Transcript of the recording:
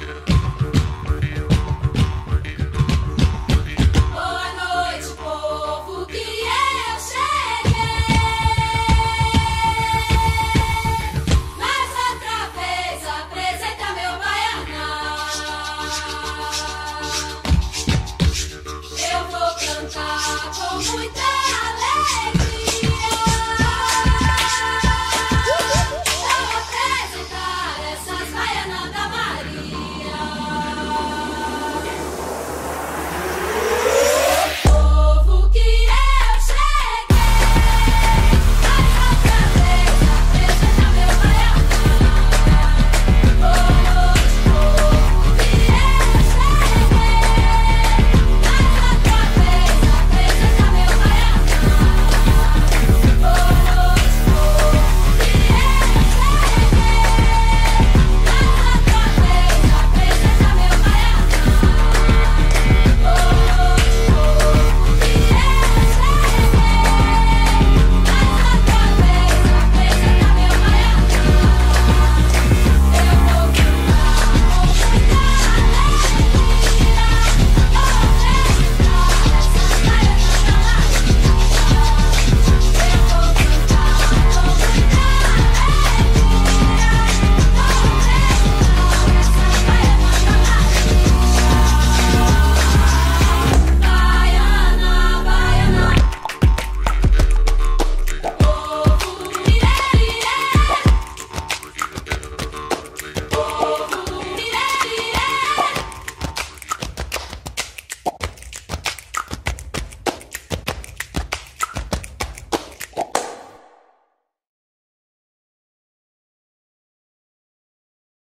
Yeah.